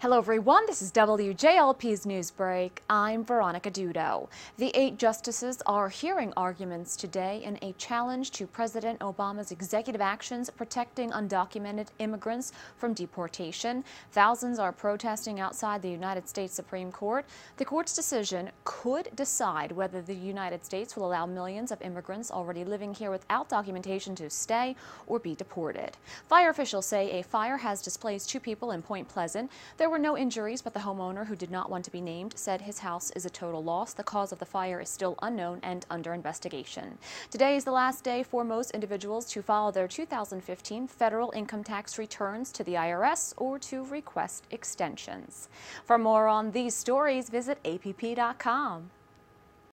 Hello, everyone. This is WJLP's News Break. I'm Veronica Dudo. The eight justices are hearing arguments today in a challenge to President Obama's executive actions protecting undocumented immigrants from deportation. Thousands are protesting outside the United States Supreme Court. The court's decision could decide whether the United States will allow millions of immigrants already living here without documentation to stay or be deported. Fire officials say a fire has displaced two people in Point Pleasant. There were no injuries, but the homeowner, who did not want to be named, said his house is a total loss. The cause of the fire is still unknown and under investigation. Today is the last day for most individuals to file their 2015 federal income tax returns to the IRS or to request extensions. For more on these stories, visit app.com.